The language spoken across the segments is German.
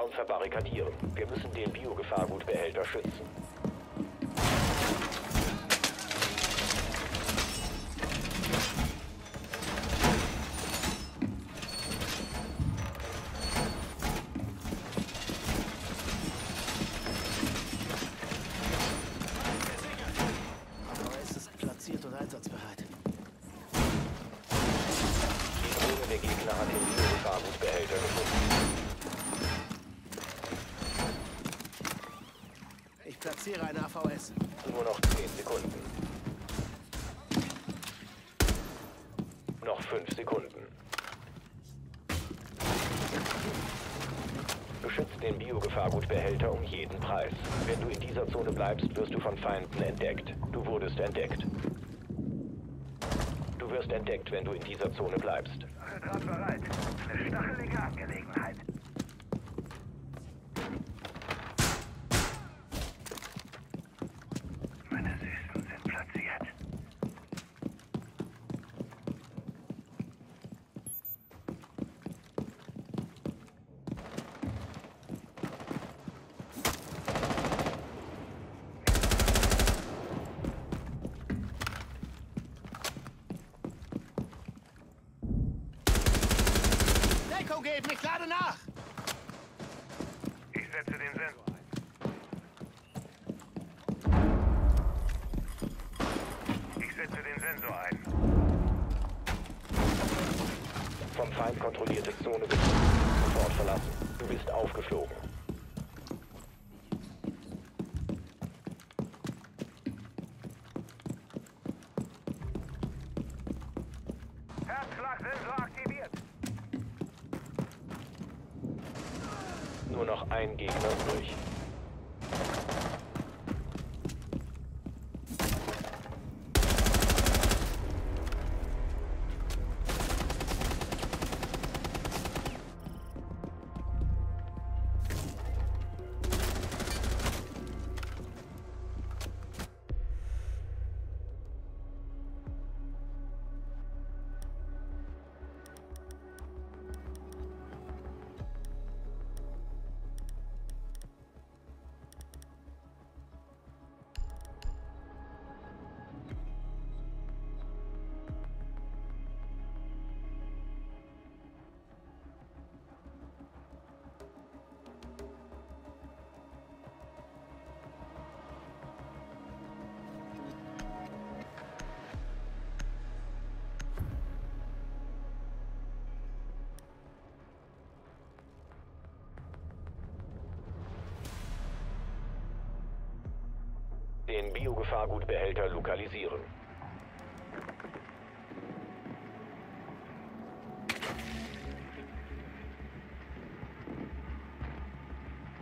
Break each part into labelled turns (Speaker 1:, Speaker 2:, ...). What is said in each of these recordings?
Speaker 1: Raum verbarrikadieren. Wir müssen den Biogefahrgutbehälter schützen.
Speaker 2: VS ist platziert und einsatzbereit.
Speaker 1: Die Drohne der Gegner hat den Biogefahrgutbehälter gefunden.
Speaker 2: Ich platziere eine AVS.
Speaker 1: Nur noch 10 Sekunden. Noch 5 Sekunden. Beschützt den Biogefahrgutbehälter um jeden Preis. Wenn du in dieser Zone bleibst, wirst du von Feinden entdeckt. Du wurdest entdeckt. Du wirst entdeckt, wenn du in dieser Zone bleibst.
Speaker 3: Vertrag bereit. Eine stachelige Angelegenheit.
Speaker 2: Geben, ich lade nach!
Speaker 3: Ich setze den Sensor ein. Ich setze den Sensor ein.
Speaker 1: Vom Feind kontrollierte Zone gefunden. Sofort verlassen. Du bist aufgeflogen.
Speaker 3: Herzschlagsensor aktiviert.
Speaker 1: Nur noch ein Gegner übrig. Den Biogefahrgutbehälter lokalisieren.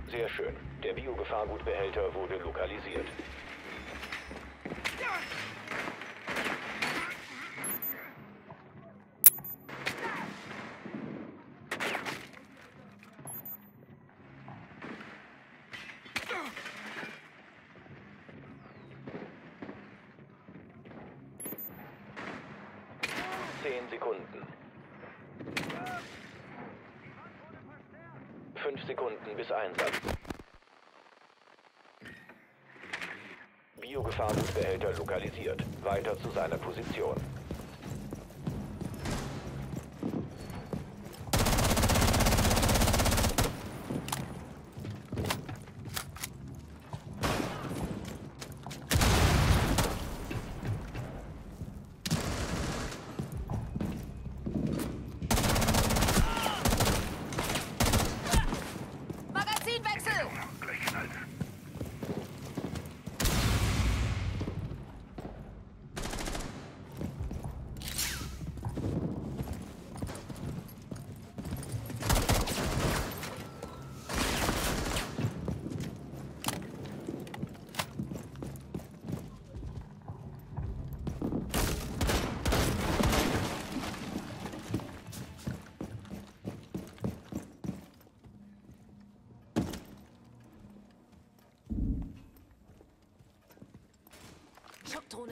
Speaker 1: Sehr schön. Der Biogefahrgutbehälter wurde lokalisiert. Zehn Sekunden. Fünf Sekunden bis Einsatz. Biogefahrgutbehälter lokalisiert. Weiter zu seiner Position.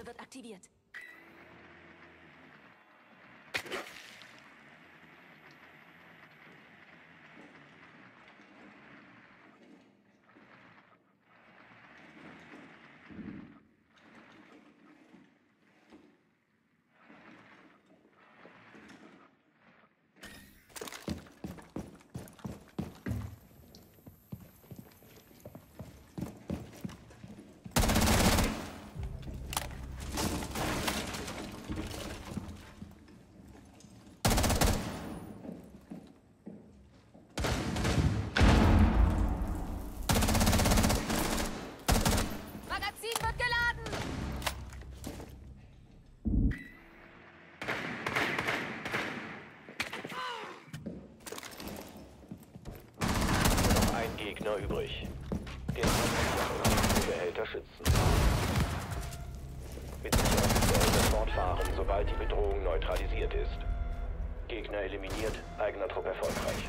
Speaker 4: Wird aktiviert.
Speaker 1: Gegner übrig. Den Behälter schützen. Mit Sicherheitsbehälter fortfahren, sobald die Bedrohung neutralisiert ist. Gegner eliminiert, eigener Trupp erfolgreich.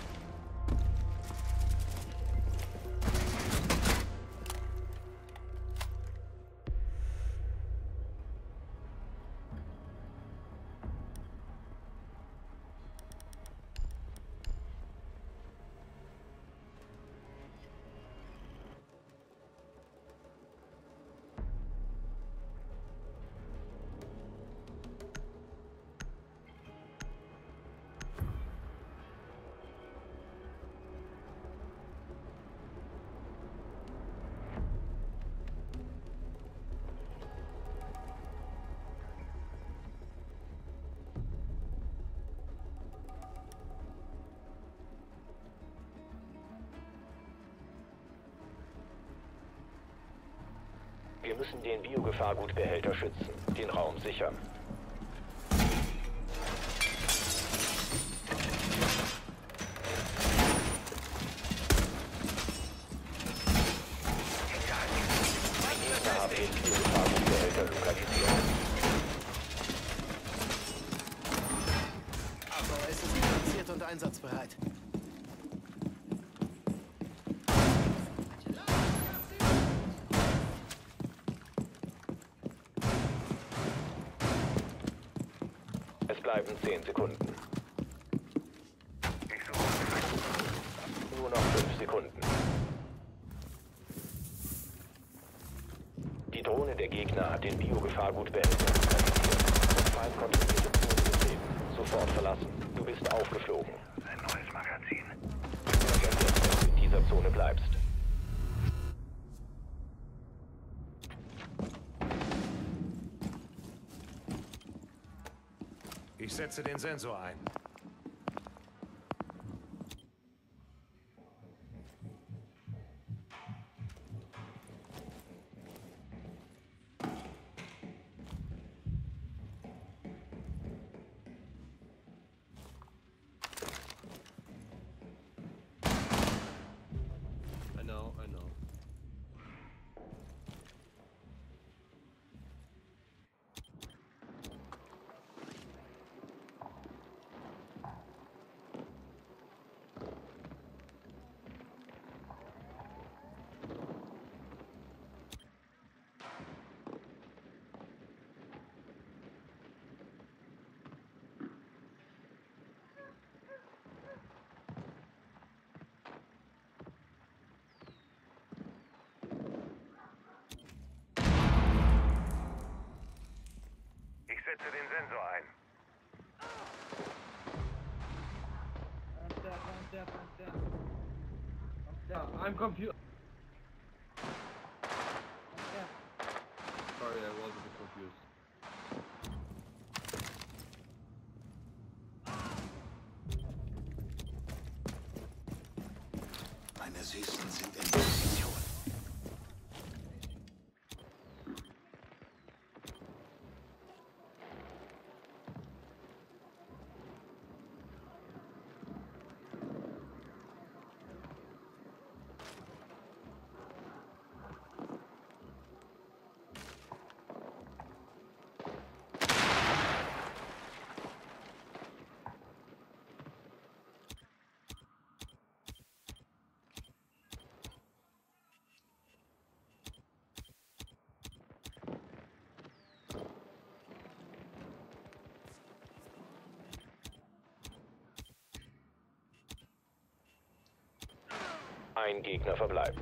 Speaker 1: Wir müssen den Biogefahrgutbehälter schützen, den Raum sichern. Lokalisiert.
Speaker 2: AVS ist platziert und einsatzbereit.
Speaker 1: Es bleiben 10 Sekunden. Nur noch 5 Sekunden. Die Drohne der Gegner hat den. Das Feind Zone betreten. Sofort verlassen. Du bist aufgeflogen.
Speaker 3: ein neues Magazin.
Speaker 1: Dass du in dieser Zone bleibst.
Speaker 5: Setze den Sensor ein.
Speaker 6: I'm dead,
Speaker 3: I'm dead, I'm dead. I'm.
Speaker 6: I'm confused. Sorry, I was a bit confused.
Speaker 1: Ein Gegner verbleibt.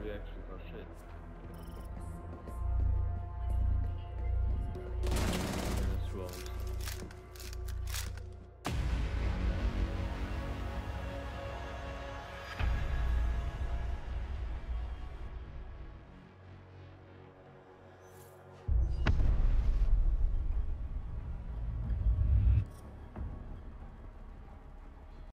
Speaker 6: every day.